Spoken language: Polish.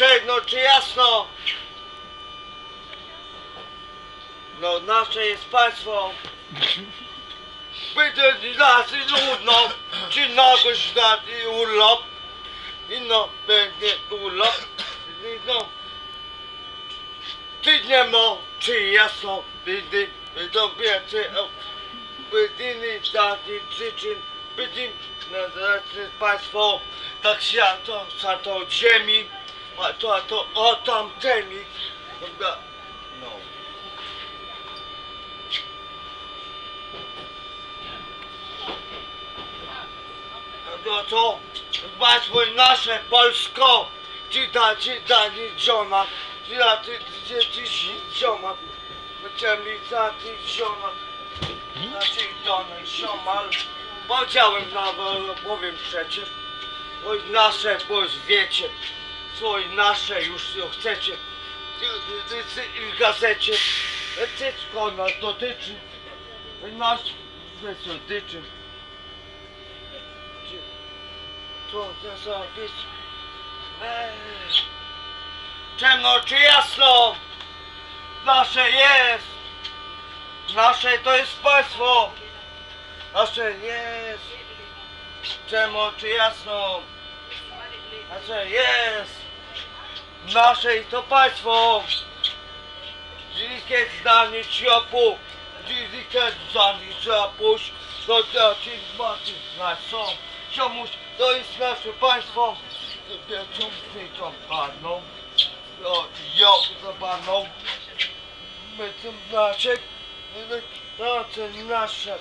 Czego, czy jasno? No, nasze jest państwo. Będzie nas i nudno, czy nagoś na i urlop. I no, będzie urlop. No. Ty nie ma, czy jasno, będzie, do więcej, jedyny taki przyczyn, będzie nasze państwo, tak za to od ziemi, a to, a to, o tamtemi. Dobra, no. No to państwo nasze Polsko, ci da, ci da, ci zioma, ci da, ci, ci, ci zioma, chcieli za ci zioma, znaczy donej zioma, powiedziałem na powiem przecież, oj nasze, bo wiecie, swoje nasze już chcecie, w gazecie, wszystko nas dotyczy, nas dotyczy. To za zapis. Weź. Ciemno czy jasno? Nasze jest. Nasze to jest państwo. Nasze jest. Ciemno czy jasno? Nasze jest. Nasze to państwo. Dziś zdanie ciopu. Dziś zdanie ciopuś. To to ci zobaczyć na są. Ciomuś, to jest nasze państwo. Wieczą, wieczą paną. Ja za paną. My tym nasze, nasze, nasze